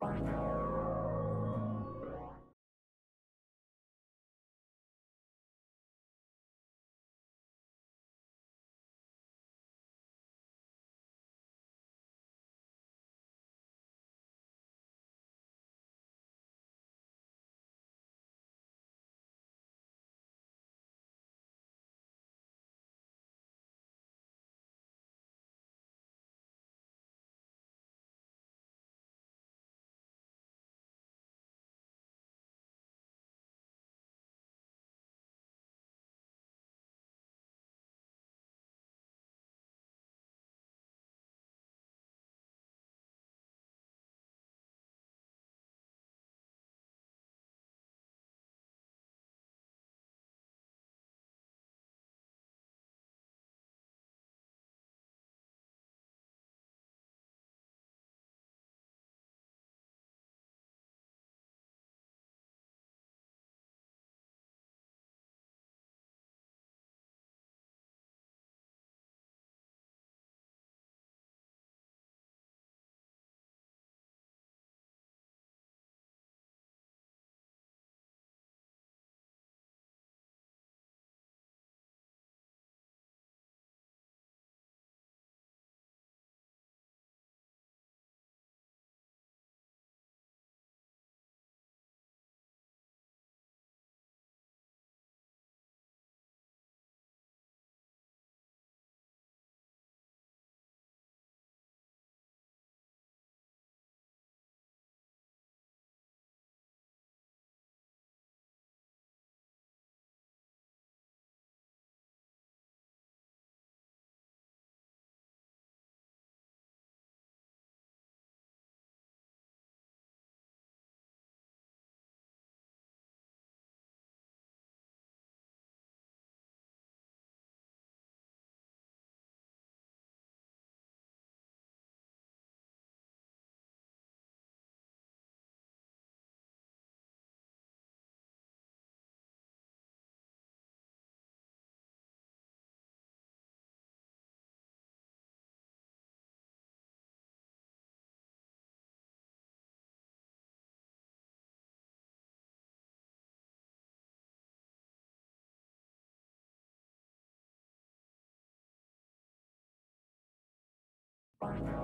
Bye. Bye.